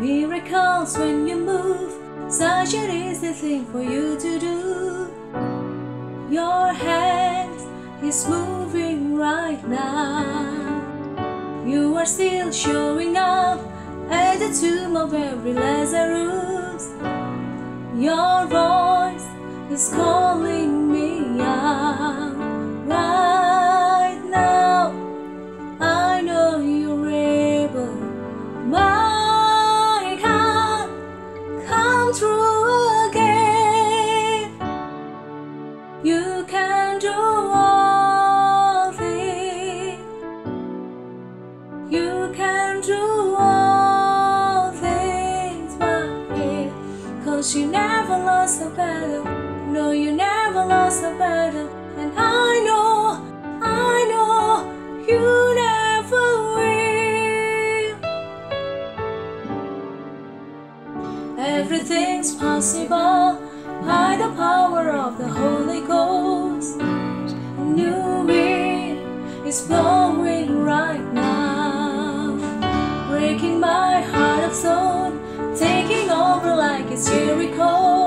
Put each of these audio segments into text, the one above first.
Miracles when you move, such an easy thing for you to do. Your hand is moving right now. You are still showing up at the tomb of every Lazarus. Your voice is calling You can do all things but fail. Cause you never lost a battle. No, you never lost a battle. And I know, I know, you never will. Everything's possible by the power of the Holy Ghost. A new wind is blowing breaking my heart of stone, taking over like it's Jericho,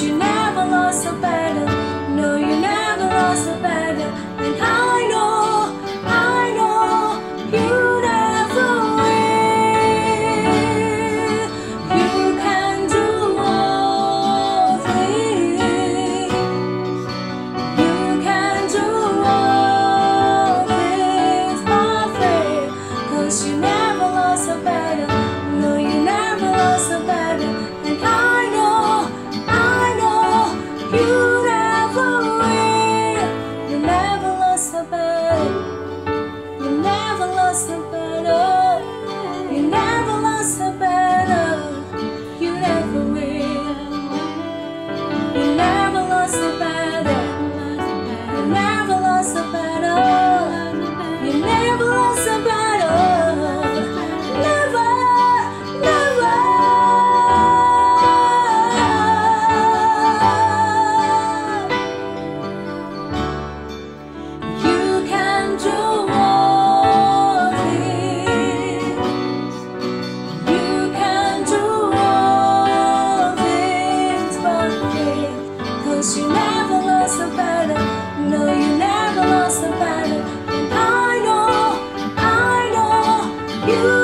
you never. Cause you never lost the battle. No, you never lost battle. And I know, I know you